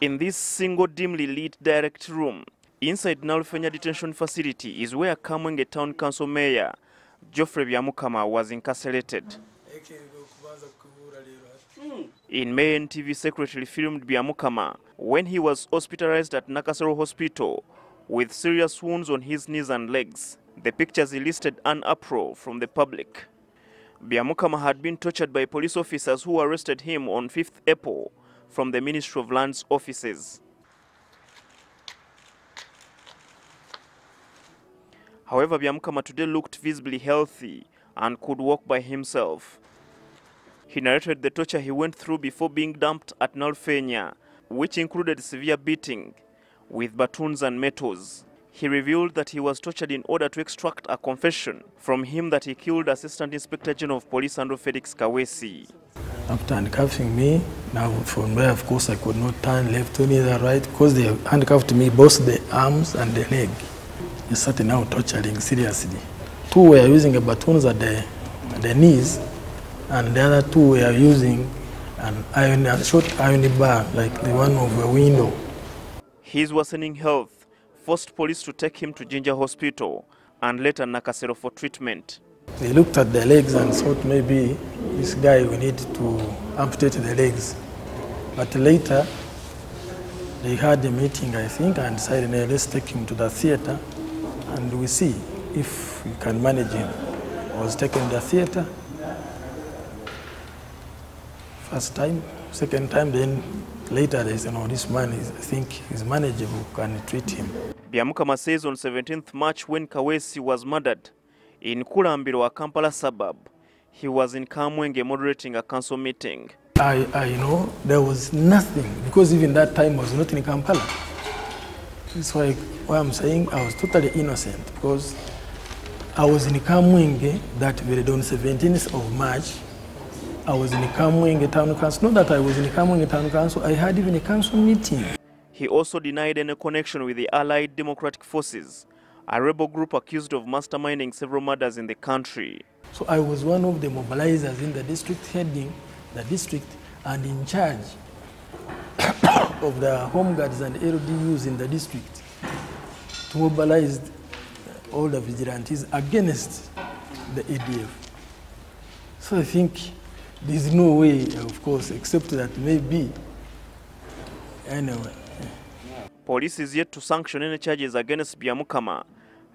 In this single dimly lit direct room, inside Nalufenya detention facility is where Kamwenge Town Council Mayor Geoffrey Byamukama was incarcerated. In May NTV secretary filmed Byamukama when he was hospitalized at Nakasero Hospital with serious wounds on his knees and legs. The pictures elicited an uproar from the public. Byamukama had been tortured by police officers who arrested him on 5th April from the Ministry of Lands offices. However, Biamkama today looked visibly healthy and could walk by himself. He narrated the torture he went through before being dumped at Nalfenya, which included severe beating with batons and metals. He revealed that he was tortured in order to extract a confession from him that he killed Assistant Inspector General of Police Andrew Felix Kawesi. After handcuffing me, now from there, of course I could not turn left or neither right because they handcuffed me both the arms and the leg. They started now torturing seriously. Two were using the batons at the, at the knees and the other two were using an iron, a short iron bar like the one of a window. His worsening health forced police to take him to ginger Hospital and later Nakasero for treatment. They looked at the legs and thought maybe this guy we need to amputate the legs. But later they had a meeting, I think, and decided "Hey, let's take him to the theater and we see if we can manage him. I was taken to the theater first time, second time, then later they said, no, this man is, I think is manageable, can treat him. Biamukama says on 17th March when Kawesi was murdered in Kulambiro, a Kampala suburb, he was in Kamwenge moderating a council meeting. I, I know there was nothing because even that time I was not in Kampala. That's why, why I'm saying I was totally innocent because I was in Kamwenge that very day on 17th of March. I was in Kamwenge Town Council. Not that I was in Kamwenge Town Council, I had even a council meeting. He also denied any connection with the Allied Democratic Forces, a rebel group accused of masterminding several murders in the country. So I was one of the mobilizers in the district, heading the district and in charge of the home guards and LDUs in the district to mobilize all the vigilantes against the ADF. So I think there's no way, of course, except that maybe, anyway. Police is yet to sanction any charges against Byamukama,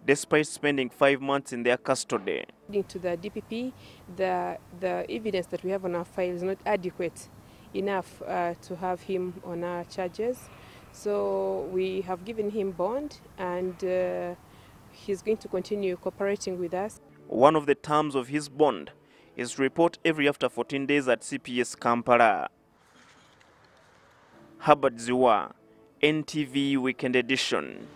despite spending five months in their custody. According to the DPP, the, the evidence that we have on our file is not adequate enough uh, to have him on our charges. So we have given him bond and uh, he's going to continue cooperating with us. One of the terms of his bond is report every after 14 days at CPS Kampala. Herbert Ziwa, NTV Weekend Edition.